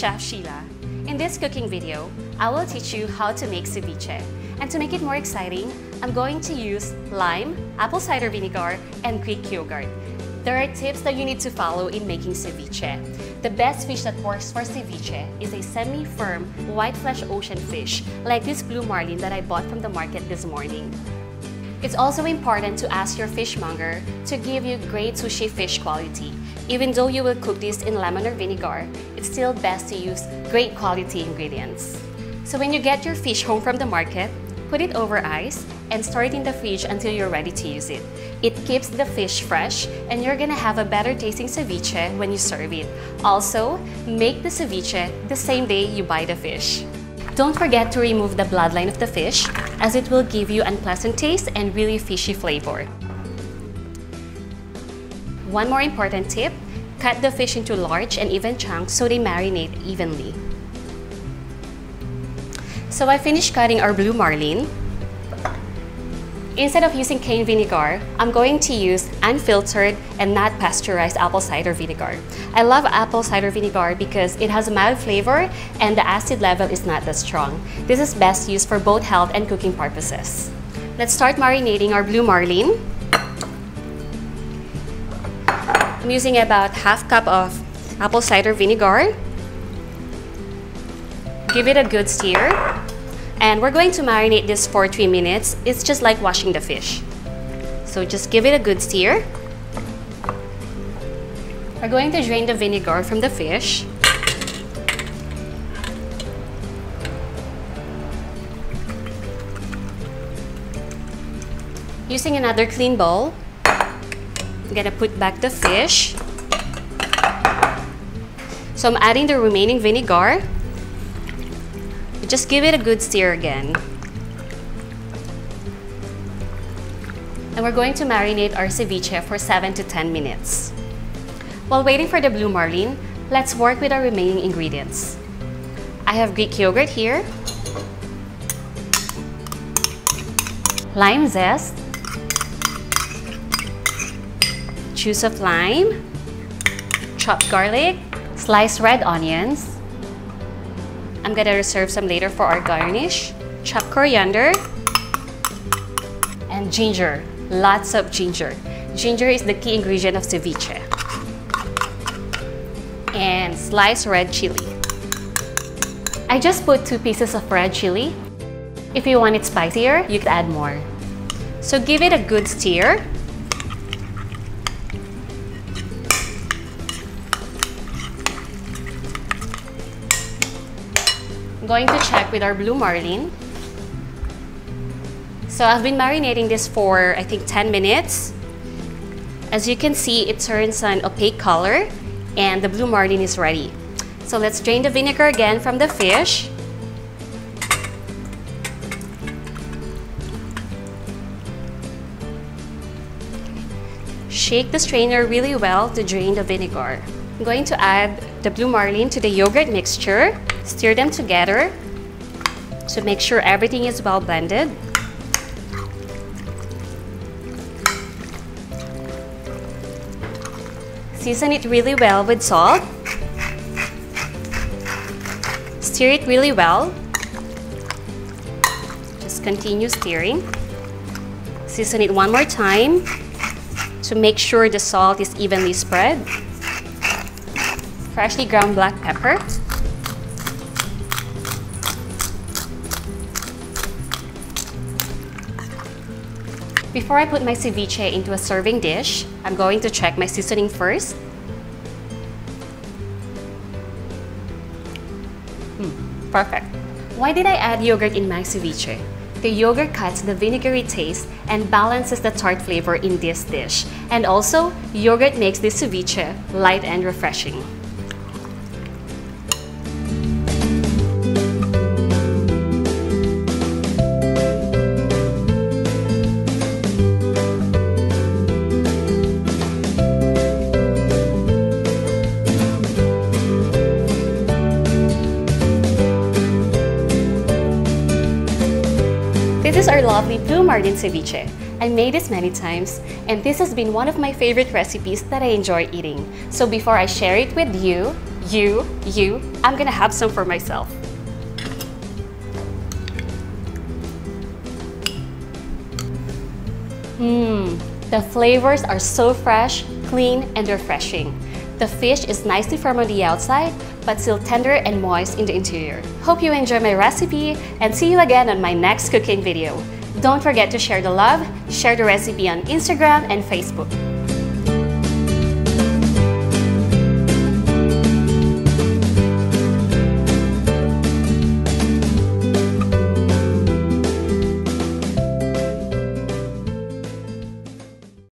Chef Sheilla. In this cooking video, I will teach you how to make ceviche. And to make it more exciting, I'm going to use lime, apple cider vinegar, and Greek yogurt. There are tips that you need to follow in making ceviche. The best fish that works for ceviche is a semi-firm white flesh ocean fish, like this blue marlin that I bought from the market this morning. It's also important to ask your fishmonger to give you great sushi fish quality. Even though you will cook this in lemon or vinegar, it's still best to use great quality ingredients. So when you get your fish home from the market, put it over ice and store it in the fridge until you're ready to use it. It keeps the fish fresh and you're gonna have a better tasting ceviche when you serve it. Also, make the ceviche the same day you buy the fish. Don't forget to remove the bloodline of the fish as it will give you unpleasant taste and really fishy flavor. One more important tip, cut the fish into large and even chunks so they marinate evenly. So I finished cutting our blue marlin. Instead of using cane vinegar, I'm going to use unfiltered and not pasteurized apple cider vinegar. I love apple cider vinegar because it has a mild flavor and the acid level is not that strong. This is best used for both health and cooking purposes. Let's start marinating our blue marlin. I'm using about half cup of apple cider vinegar. Give it a good stir. And we're going to marinate this for 3 minutes. It's just like washing the fish. So just give it a good stir. We're going to drain the vinegar from the fish. Using another clean bowl, I'm gonna put back the fish. So I'm adding the remaining vinegar. Just give it a good stir again. And we're going to marinate our ceviche for 7 to 10 minutes. While waiting for the blue marlin, let's work with our remaining ingredients. I have Greek yogurt here, lime zest, juice of lime, chopped garlic, sliced red onions. I'm gonna reserve some later for our garnish. Chopped coriander and ginger. Lots of ginger. Ginger is the key ingredient of ceviche. And sliced red chili. I just put two pieces of red chili. If you want it spicier, you could add more. So give it a good stir. Going to check with our blue marlin. So I've been marinating this for I think 10 minutes. As you can see, it turns an opaque color and the blue marlin is ready. So let's drain the vinegar again from the fish. Shake the strainer really well to drain the vinegar. I'm going to add the blue marlin to the yogurt mixture. Stir them together to make sure everything is well blended. Season it really well with salt. Stir it really well. Just continue stirring. Season it one more time to make sure the salt is evenly spread. Freshly ground black pepper. Before I put my ceviche into a serving dish, I'm going to check my seasoning first. Hmm, perfect. Why did I add yogurt in my ceviche? The yogurt cuts the vinegary taste and balances the tart flavor in this dish. And also, yogurt makes this ceviche light and refreshing. Is our lovely blue marlin ceviche. I made this many times and this has been one of my favorite recipes that I enjoy eating. So before I share it with you, you, you, I'm gonna have some for myself. Mmm, the flavors are so fresh, clean, and refreshing. The fish is nicely firm on the outside, but still tender and moist in the interior. Hope you enjoy my recipe and see you again on my next cooking video. Don't forget to share the love, share the recipe on Instagram and Facebook.